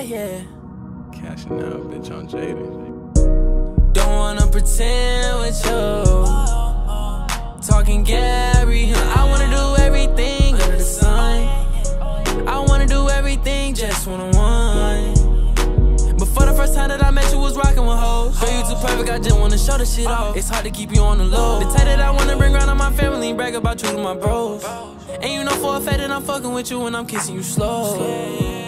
yeah. Cashing out, bitch, on Jaden. Don't wanna pretend with you. Talking Gary, I wanna do everything under the sun. I wanna do everything just one on one. But for the first time that I met you was rocking with hoes. Girl, you too perfect, I just wanna show the shit off. It's hard to keep you on the low. The type that I wanna bring around on my family and brag about you to my bros. And you know for a fact that I'm fucking with you when I'm kissing you slow.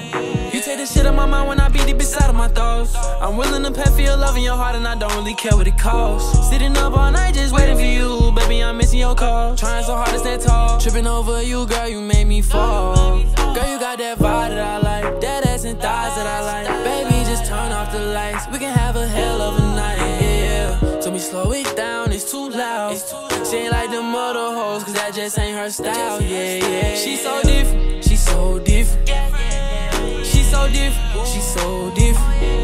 Take the shit on my mind when I beat it beside of my thoughts. I'm willing to pay for your love in your heart, and I don't really care what it costs. Sitting up all night just waiting for you, baby. I'm missing your call. Trying so hard to stand tall. Tripping over you, girl, you made me fall. Girl, you got that vibe that I like, that ass and thighs that I like. Baby, just turn off the lights. We can have a hell of a night, yeah. So me slow it down, it's too loud. She ain't like the other hoes, cause that just ain't her style, yeah, yeah. She so different, she so different. She so different, she so different.